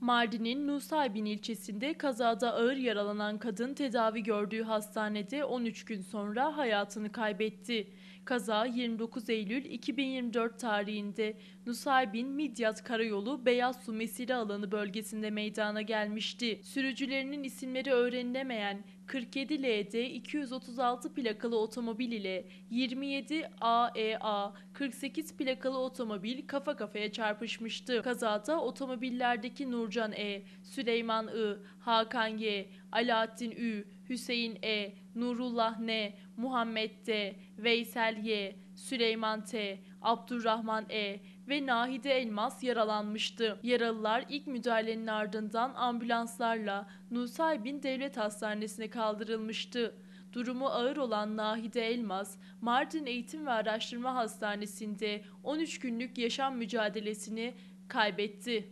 Mardin'in Nusaybin ilçesinde kazada ağır yaralanan kadın tedavi gördüğü hastanede 13 gün sonra hayatını kaybetti. Kaza 29 Eylül 2024 tarihinde Nusaybin Midyat Karayolu Beyaz Su Mesire Alanı bölgesinde meydana gelmişti. Sürücülerinin isimleri öğrenilemeyen 47 LD 236 plakalı otomobil ile 27 AEA 48 plakalı otomobil kafa kafaya çarpışmıştı. Kazada otomobillerdeki Nurcan E, Süleyman I, Hakan Y, Alaaddin Ü, Hüseyin E, Nurullah N, Muhammed D, Veysel Y, Süleyman T, Abdurrahman E ve Nahide Elmas yaralanmıştı. Yaralılar ilk müdahalenin ardından ambulanslarla Nusaybin Devlet Hastanesi'ne kaldırılmıştı. Durumu ağır olan Nahide Elmas, Mardin Eğitim ve Araştırma Hastanesi'nde 13 günlük yaşam mücadelesini kaybetti.